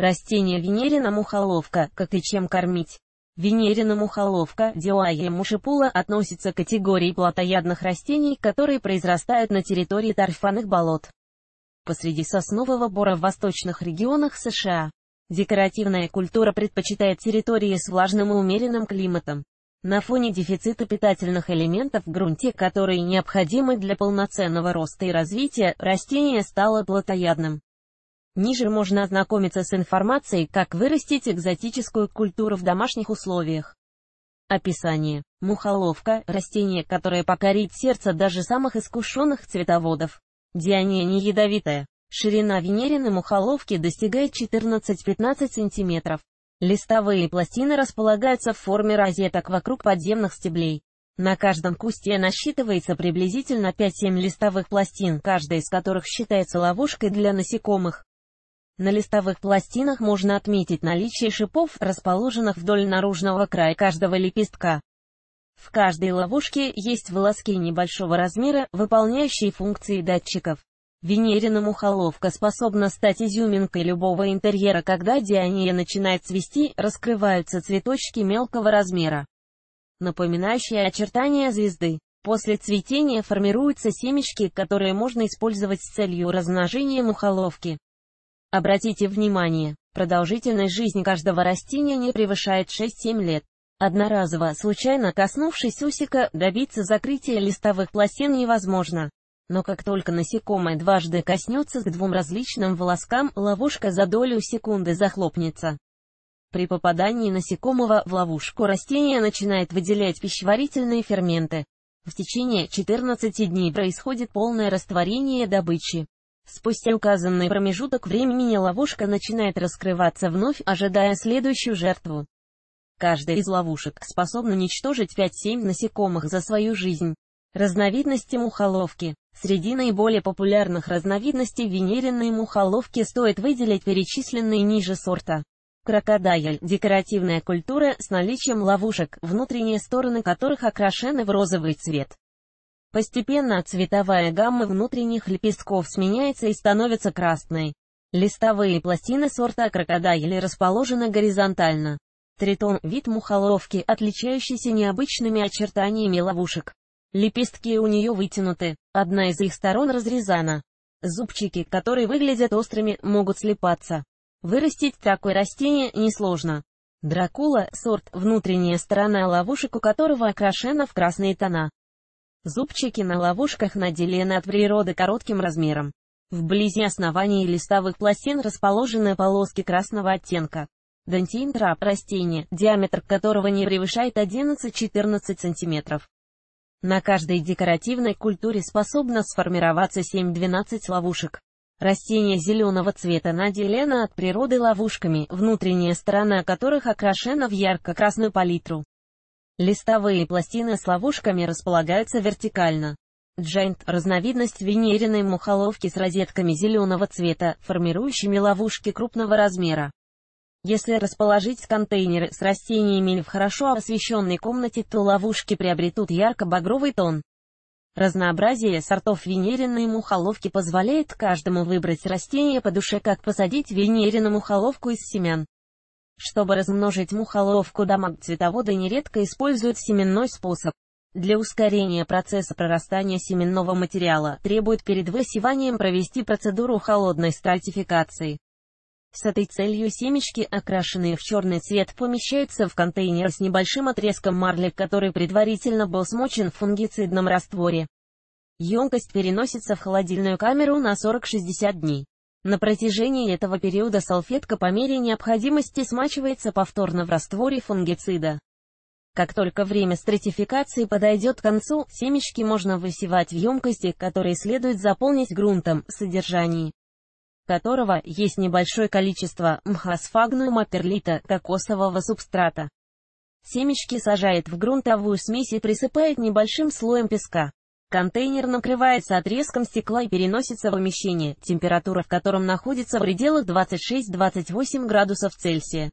Растение венерина мухоловка, как и чем кормить. Венерина мухоловка, Диоая мушипула относится к категории плотоядных растений, которые произрастают на территории торфяных болот. Посреди соснового бора в восточных регионах США. Декоративная культура предпочитает территории с влажным и умеренным климатом. На фоне дефицита питательных элементов в грунте, которые необходимы для полноценного роста и развития, растение стало плотоядным. Ниже можно ознакомиться с информацией, как вырастить экзотическую культуру в домашних условиях. Описание. Мухоловка – растение, которое покорит сердце даже самых искушенных цветоводов. Диания не ядовитая. Ширина венерины мухоловки достигает 14-15 см. Листовые пластины располагаются в форме розеток вокруг подземных стеблей. На каждом кусте насчитывается приблизительно 5-7 листовых пластин, каждая из которых считается ловушкой для насекомых. На листовых пластинах можно отметить наличие шипов, расположенных вдоль наружного края каждого лепестка. В каждой ловушке есть волоски небольшого размера, выполняющие функции датчиков. Венерина мухоловка способна стать изюминкой любого интерьера, когда диания начинает цвести, раскрываются цветочки мелкого размера, напоминающие очертания звезды. После цветения формируются семечки, которые можно использовать с целью размножения мухоловки. Обратите внимание, продолжительность жизни каждого растения не превышает 6-7 лет. Одноразово, случайно коснувшись усика, добиться закрытия листовых пластин невозможно. Но как только насекомое дважды коснется к двум различным волоскам, ловушка за долю секунды захлопнется. При попадании насекомого в ловушку растение начинает выделять пищеварительные ферменты. В течение 14 дней происходит полное растворение добычи. Спустя указанный промежуток времени ловушка начинает раскрываться вновь, ожидая следующую жертву. Каждая из ловушек способна уничтожить 5-7 насекомых за свою жизнь. Разновидности мухоловки. Среди наиболее популярных разновидностей венеренной мухоловки стоит выделить перечисленные ниже сорта. Крокодайль – декоративная культура с наличием ловушек, внутренние стороны которых окрашены в розовый цвет. Постепенно цветовая гамма внутренних лепестков сменяется и становится красной. Листовые пластины сорта крокодайли расположены горизонтально. Тритон – вид мухоловки, отличающийся необычными очертаниями ловушек. Лепестки у нее вытянуты, одна из их сторон разрезана. Зубчики, которые выглядят острыми, могут слипаться. Вырастить такое растение несложно. Дракула – сорт, внутренняя сторона ловушек у которого окрашена в красные тона. Зубчики на ловушках наделены от природы коротким размером. Вблизи основания листовых пластин расположены полоски красного оттенка. Дантин трап – растение, диаметр которого не превышает 11-14 см. На каждой декоративной культуре способно сформироваться 7-12 ловушек. Растение зеленого цвета наделено от природы ловушками, внутренняя сторона которых окрашена в ярко-красную палитру. Листовые пластины с ловушками располагаются вертикально. Джайнт – разновидность венериной мухоловки с розетками зеленого цвета, формирующими ловушки крупного размера. Если расположить контейнеры с растениями в хорошо освещенной комнате, то ловушки приобретут ярко-багровый тон. Разнообразие сортов венериной мухоловки позволяет каждому выбрать растение по душе, как посадить венерину мухоловку из семян. Чтобы размножить мухоловку дома, цветоводы нередко используют семенной способ. Для ускорения процесса прорастания семенного материала требует перед высеванием провести процедуру холодной стратификации. С этой целью семечки, окрашенные в черный цвет, помещаются в контейнер с небольшим отрезком марли, который предварительно был смочен в фунгицидном растворе. Емкость переносится в холодильную камеру на 40-60 дней. На протяжении этого периода салфетка по мере необходимости смачивается повторно в растворе фунгицида. Как только время стратификации подойдет к концу, семечки можно высевать в емкости, которые следует заполнить грунтом, содержании которого есть небольшое количество мхасфагнума перлита, кокосового субстрата. Семечки сажает в грунтовую смесь и присыпает небольшим слоем песка. Контейнер накрывается отрезком стекла и переносится в помещение, температура в котором находится в пределах 26-28 градусов Цельсия.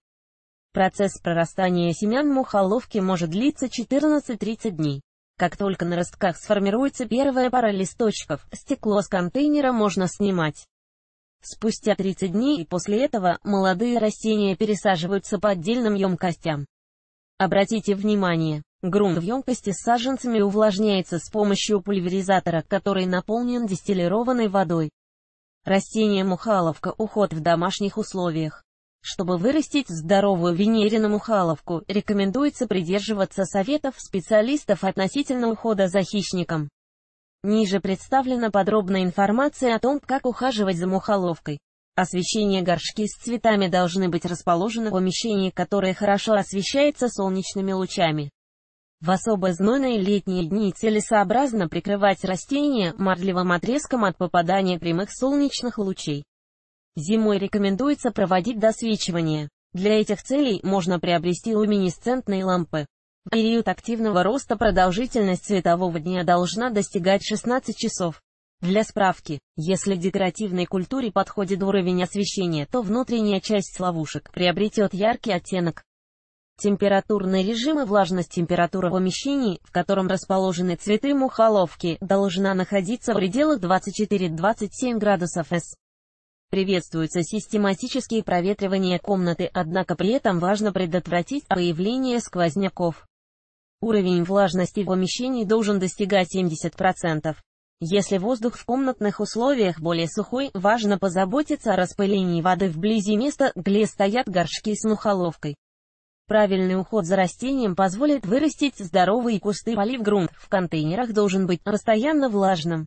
Процесс прорастания семян мухоловки может длиться 14-30 дней. Как только на ростках сформируется первая пара листочков, стекло с контейнера можно снимать. Спустя 30 дней после этого молодые растения пересаживаются по отдельным емкостям. Обратите внимание, грунт в емкости с саженцами увлажняется с помощью пульверизатора, который наполнен дистиллированной водой. Растение мухаловка – уход в домашних условиях. Чтобы вырастить здоровую венерину мухаловку, рекомендуется придерживаться советов специалистов относительно ухода за хищником. Ниже представлена подробная информация о том, как ухаживать за мухоловкой. Освещение горшки с цветами должны быть расположены в помещении, которое хорошо освещается солнечными лучами. В особо знойные летние дни целесообразно прикрывать растения марлевым отрезком от попадания прямых солнечных лучей. Зимой рекомендуется проводить досвечивание. Для этих целей можно приобрести люминесцентные лампы. В период активного роста продолжительность светового дня должна достигать 16 часов. Для справки, если декоративной культуре подходит уровень освещения, то внутренняя часть ловушек приобретет яркий оттенок. Температурный режим и влажность температуры в помещении, в котором расположены цветы мухоловки, должна находиться в пределах 24-27 градусов С. Приветствуются систематические проветривания комнаты, однако при этом важно предотвратить появление сквозняков. Уровень влажности в помещении должен достигать 70%. Если воздух в комнатных условиях более сухой, важно позаботиться о распылении воды вблизи места, где стоят горшки с мухоловкой. Правильный уход за растением позволит вырастить здоровые кусты. Полив грунт в контейнерах должен быть постоянно влажным.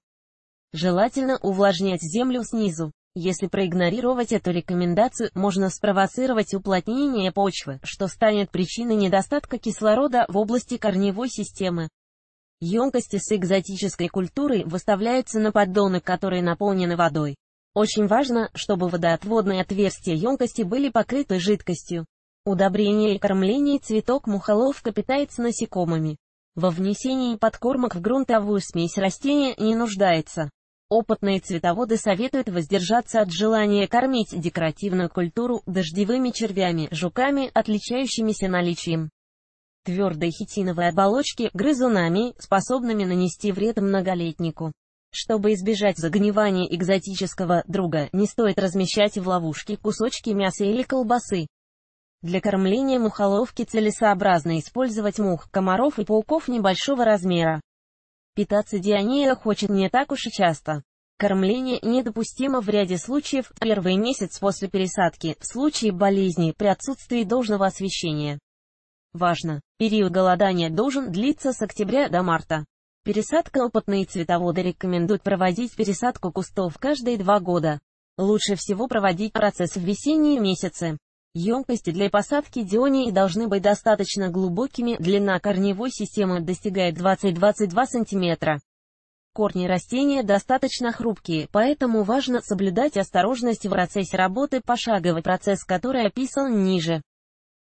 Желательно увлажнять землю снизу. Если проигнорировать эту рекомендацию, можно спровоцировать уплотнение почвы, что станет причиной недостатка кислорода в области корневой системы. Емкости с экзотической культурой выставляются на поддоны, которые наполнены водой. Очень важно, чтобы водоотводные отверстия емкости были покрыты жидкостью. Удобрение и кормление цветок мухоловка питается насекомыми. Во внесении подкормок в грунтовую смесь растения не нуждается. Опытные цветоводы советуют воздержаться от желания кормить декоративную культуру дождевыми червями, жуками, отличающимися наличием твердой хитиновой оболочки, грызунами, способными нанести вред многолетнику. Чтобы избежать загнивания экзотического друга, не стоит размещать в ловушке кусочки мяса или колбасы. Для кормления мухоловки целесообразно использовать мух, комаров и пауков небольшого размера. Питаться Дионея хочет не так уж и часто. Кормление недопустимо в ряде случаев, первый месяц после пересадки, в случае болезни, при отсутствии должного освещения. Важно, период голодания должен длиться с октября до марта. Пересадка опытные цветоводы рекомендуют проводить пересадку кустов каждые два года. Лучше всего проводить процесс в весенние месяцы. Емкости для посадки дионии должны быть достаточно глубокими, длина корневой системы достигает 20-22 см. Корни растения достаточно хрупкие, поэтому важно соблюдать осторожность в процессе работы, пошаговый процесс который описан ниже.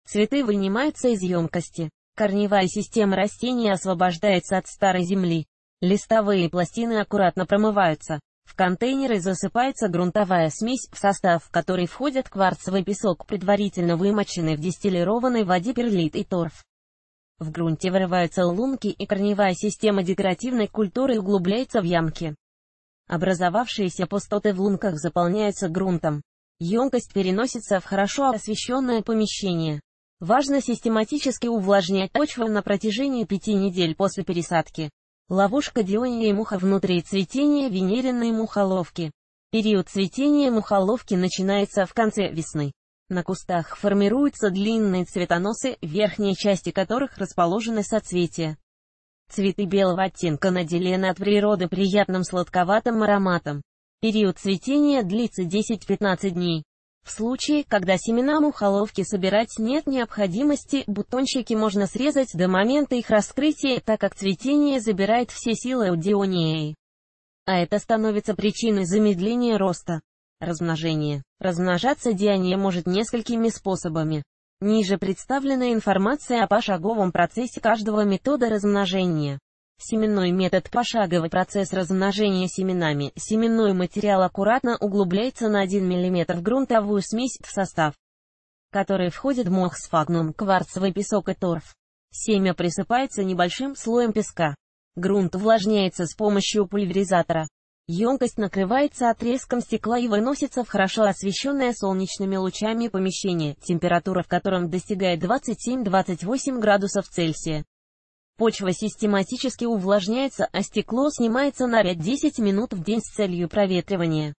Цветы вынимаются из емкости. Корневая система растения освобождается от старой земли. Листовые пластины аккуратно промываются. В контейнеры засыпается грунтовая смесь, в состав которой входят кварцевый песок, предварительно вымоченный в дистиллированной воде перлит и торф. В грунте вырываются лунки и корневая система декоративной культуры углубляется в ямки. Образовавшиеся пустоты в лунках заполняются грунтом. Емкость переносится в хорошо освещенное помещение. Важно систематически увлажнять почву на протяжении пяти недель после пересадки. Ловушка диония муха внутри цветения венеренной мухоловки. Период цветения мухоловки начинается в конце весны. На кустах формируются длинные цветоносы, верхние части которых расположены соцветия. Цветы белого оттенка наделены от природы приятным сладковатым ароматом. Период цветения длится 10-15 дней. В случае, когда семена мухоловки собирать нет необходимости, бутончики можно срезать до момента их раскрытия, так как цветение забирает все силы у дионии. А это становится причиной замедления роста. Размножение. Размножаться диония может несколькими способами. Ниже представлена информация о пошаговом процессе каждого метода размножения. Семенной метод – пошаговый процесс размножения семенами. Семенной материал аккуратно углубляется на 1 мм в грунтовую смесь, в состав которой входит мох сфагнум, кварцевый песок и торф. Семя присыпается небольшим слоем песка. Грунт увлажняется с помощью пульверизатора. Емкость накрывается отрезком стекла и выносится в хорошо освещенное солнечными лучами помещение, температура в котором достигает 27-28 градусов Цельсия. Почва систематически увлажняется, а стекло снимается на 5-10 минут в день с целью проветривания.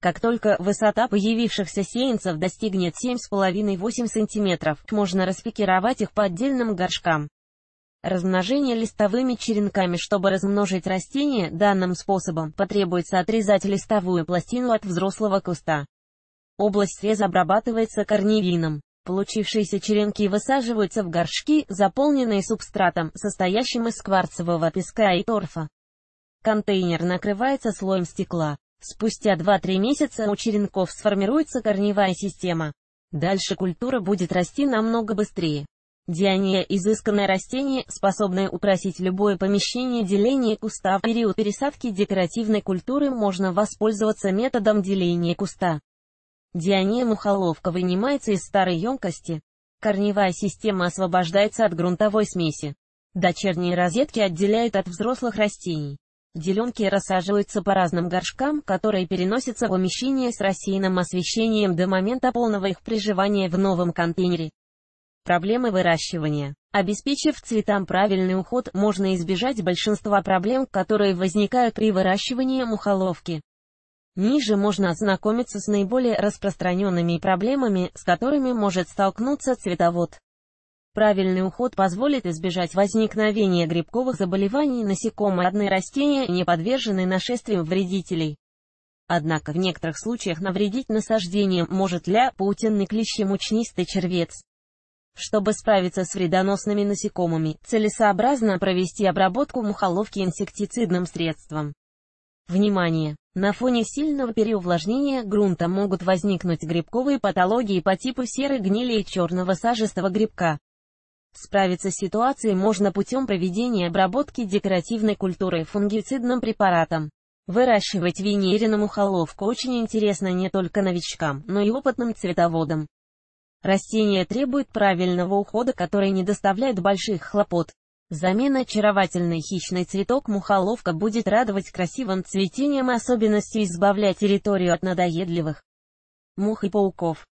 Как только высота появившихся сеянцев достигнет 7,5-8 см, можно распикировать их по отдельным горшкам. Размножение листовыми черенками Чтобы размножить растение, данным способом, потребуется отрезать листовую пластину от взрослого куста. Область среза обрабатывается корневином. Получившиеся черенки высаживаются в горшки, заполненные субстратом, состоящим из кварцевого песка и торфа. Контейнер накрывается слоем стекла. Спустя 2-3 месяца у черенков сформируется корневая система. Дальше культура будет расти намного быстрее. Диания – изысканное растение, способное упросить любое помещение деления куста. В период пересадки декоративной культуры можно воспользоваться методом деления куста. Диания мухоловка вынимается из старой емкости. Корневая система освобождается от грунтовой смеси. Дочерние розетки отделяют от взрослых растений. Деленки рассаживаются по разным горшкам, которые переносятся в помещение с рассеянным освещением до момента полного их приживания в новом контейнере. Проблемы выращивания. Обеспечив цветам правильный уход, можно избежать большинства проблем, которые возникают при выращивании мухоловки. Ниже можно ознакомиться с наиболее распространенными проблемами, с которыми может столкнуться цветовод. Правильный уход позволит избежать возникновения грибковых заболеваний насекомых. Одни растения не подвержены нашествиям вредителей. Однако в некоторых случаях навредить насаждениям может ля, паутинный клещ и мучнистый червец. Чтобы справиться с вредоносными насекомыми, целесообразно провести обработку мухоловки инсектицидным средством. Внимание! На фоне сильного переувлажнения грунта могут возникнуть грибковые патологии по типу серой гнили и черного сажистого грибка. Справиться с ситуацией можно путем проведения обработки декоративной культуры фунгицидным препаратом. Выращивать венерину мухоловку очень интересно не только новичкам, но и опытным цветоводам. Растение требует правильного ухода, который не доставляет больших хлопот. Взамен очаровательный хищный цветок мухоловка будет радовать красивым цветением и особенностью избавлять территорию от надоедливых мух и пауков.